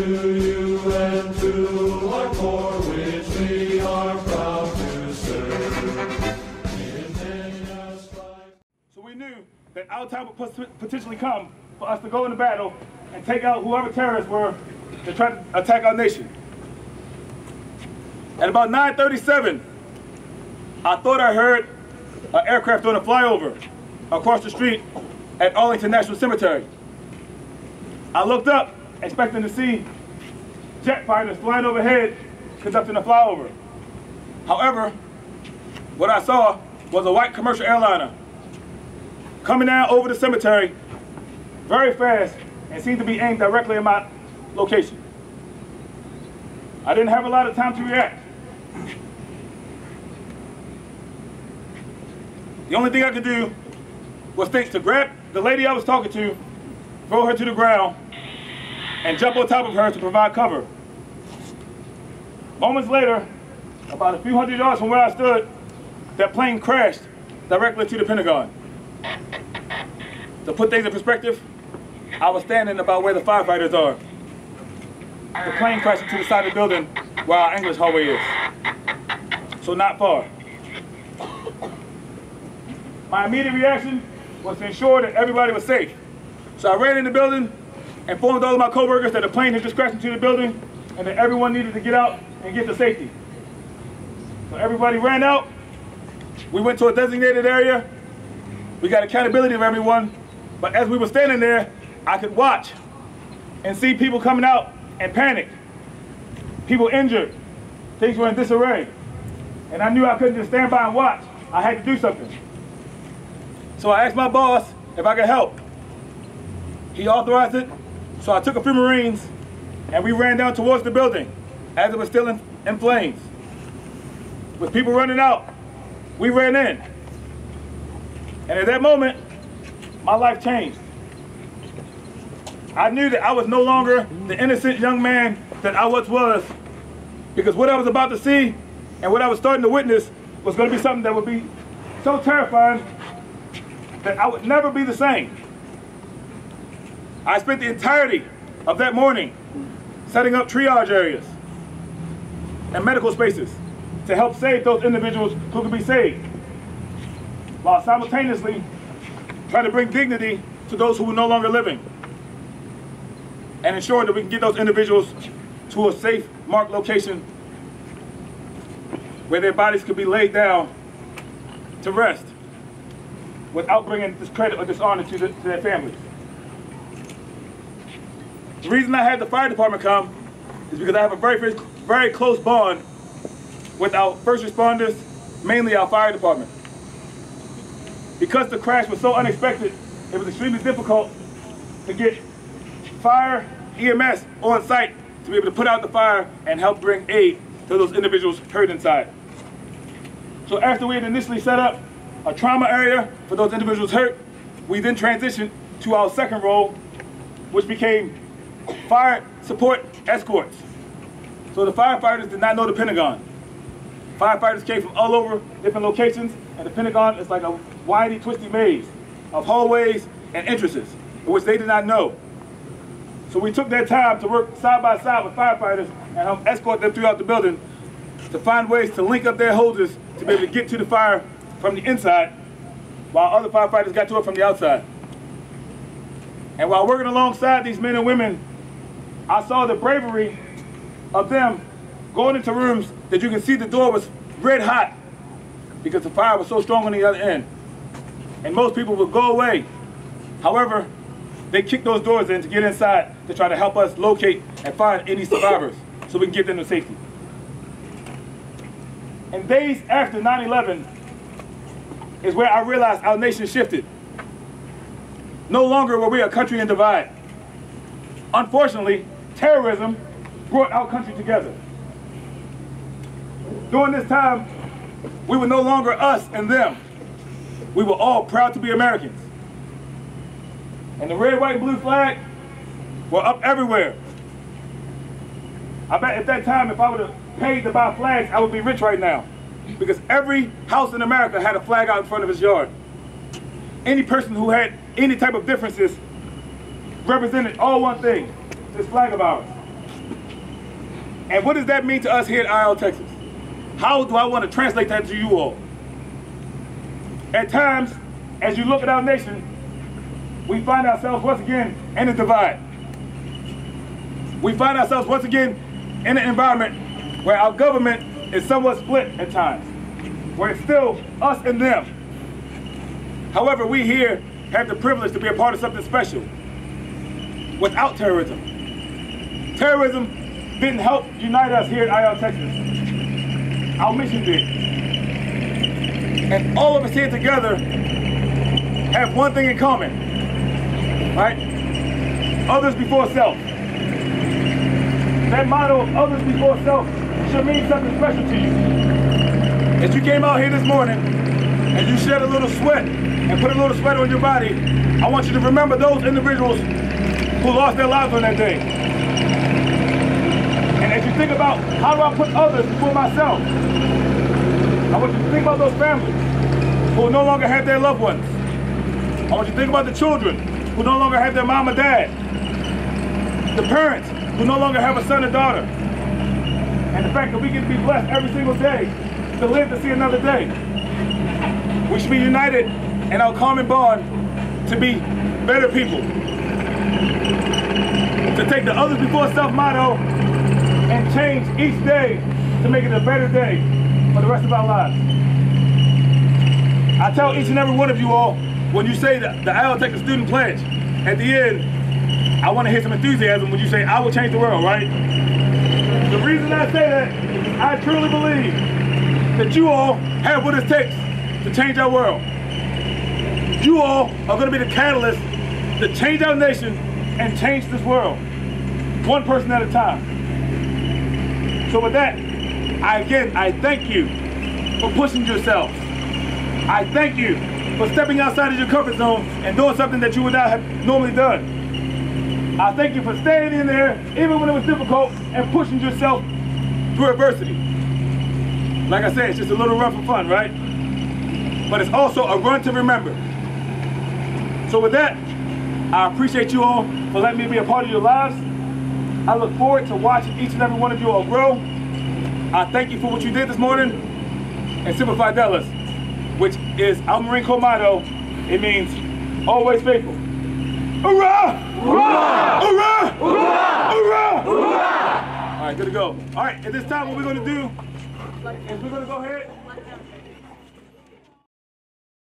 to you and to our which we are proud to serve. So we knew that our time would potentially come for us to go into battle and take out whoever terrorists were to try to attack our nation. At about 9:37, I thought I heard an aircraft doing a flyover across the street at Arlington National Cemetery. I looked up, expecting to see jet fighters flying overhead conducting a flyover. However, what I saw was a white commercial airliner coming down over the cemetery very fast and seemed to be aimed directly at my location. I didn't have a lot of time to react. The only thing I could do was think to grab the lady I was talking to, throw her to the ground, and jump on top of her to provide cover. Moments later, about a few hundred yards from where I stood, that plane crashed directly to the Pentagon. To put things in perspective, I was standing about where the firefighters are. The plane crashed into the side of the building where our English hallway is. So not far. My immediate reaction was to ensure that everybody was safe. So I ran in the building, informed all of my coworkers that the plane had just crashed into the building and that everyone needed to get out and get to safety. So everybody ran out. We went to a designated area. We got accountability of everyone. But as we were standing there, I could watch and see people coming out and panic. People injured. Things were in disarray. And I knew I couldn't just stand by and watch. I had to do something. So I asked my boss if I could help. He authorized it. So I took a few Marines and we ran down towards the building as it was still in, in flames. With people running out, we ran in. And at that moment, my life changed. I knew that I was no longer the innocent young man that I once was because what I was about to see and what I was starting to witness was going to be something that would be so terrifying that I would never be the same. I spent the entirety of that morning setting up triage areas and medical spaces to help save those individuals who could be saved, while simultaneously trying to bring dignity to those who were no longer living, and ensuring that we can get those individuals to a safe marked location where their bodies could be laid down to rest without bringing discredit or dishonor to, the, to their families. The reason I had the fire department come is because I have a very, very close bond with our first responders, mainly our fire department. Because the crash was so unexpected, it was extremely difficult to get fire EMS on site to be able to put out the fire and help bring aid to those individuals hurt inside. So after we had initially set up a trauma area for those individuals hurt, we then transitioned to our second role, which became fire support escorts. So the firefighters did not know the Pentagon. Firefighters came from all over different locations, and the Pentagon is like a windy, twisty maze of hallways and entrances, which they did not know. So we took that time to work side by side with firefighters and escort them throughout the building to find ways to link up their hoses to be able to get to the fire from the inside, while other firefighters got to it from the outside. And while working alongside these men and women, I saw the bravery of them going into rooms that you can see the door was red hot because the fire was so strong on the other end. And most people would go away. However, they kicked those doors in to get inside to try to help us locate and find any survivors so we can get them to safety. and days after 9-11 is where I realized our nation shifted. No longer were we a country in divide. Unfortunately, terrorism brought our country together. During this time, we were no longer us and them. We were all proud to be Americans. And the red, white, and blue flag were up everywhere. I bet at that time, if I would have paid to buy flags, I would be rich right now. Because every house in America had a flag out in front of his yard. Any person who had any type of differences represented all one thing, this flag of ours. And what does that mean to us here at IL Texas? How do I want to translate that to you all? At times, as you look at our nation, we find ourselves once again in a divide. We find ourselves once again in an environment where our government is somewhat split at times, where it's still us and them. However, we here have the privilege to be a part of something special without terrorism. Terrorism didn't help unite us here at IL Texas. Our mission did. And all of us here together have one thing in common, right? Others before self. That motto of others before self should mean something special to you. As you came out here this morning and you shed a little sweat and put a little sweat on your body, I want you to remember those individuals who lost their lives on that day. And as you think about how do I put others before myself, I want you to think about those families who no longer have their loved ones. I want you to think about the children who no longer have their mom or dad. The parents who no longer have a son or daughter. And the fact that we get to be blessed every single day to live to see another day. We should be united in our common bond to be better people. To take the others before self motto and change each day to make it a better day for the rest of our lives. I tell each and every one of you all, when you say the, the IL Texas Student Pledge, at the end, I want to hear some enthusiasm when you say, I will change the world, right? The reason I say that I truly believe that you all have what it takes to change our world. You all are going to be the catalyst to change our nation and change this world, one person at a time. So with that, I again, I thank you for pushing yourself. I thank you for stepping outside of your comfort zone and doing something that you would not have normally done. I thank you for staying in there, even when it was difficult, and pushing yourself through adversity. Like I said, it's just a little run for fun, right? But it's also a run to remember. So with that, I appreciate you all for letting me be a part of your lives. I look forward to watching each and every one of you all grow. I thank you for what you did this morning. And Semper Fidelis, which is our Marine Corps motto, it means always faithful. Hurrah! Hurrah! Hurrah! Hurrah! Hurrah! Hurrah! All right, good to go. All right, at this time, what we're going to do is we're going to go ahead